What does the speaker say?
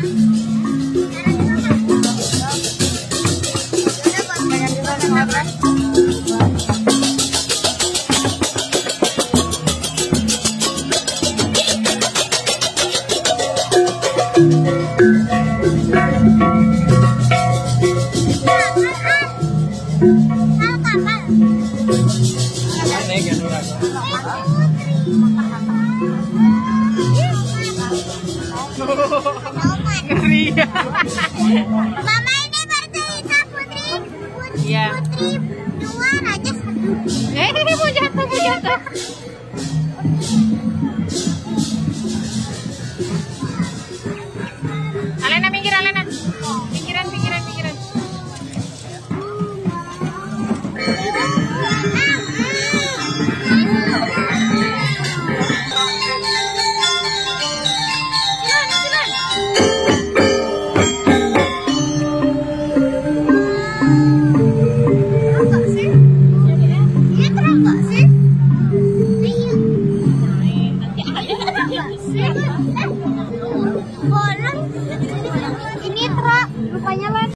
Ngeri ya. Mama ini bercerita Putri, Putri, Iya. Putri dua raja satu. Eh, ini mau jatuh, mau jatuh. Thank you.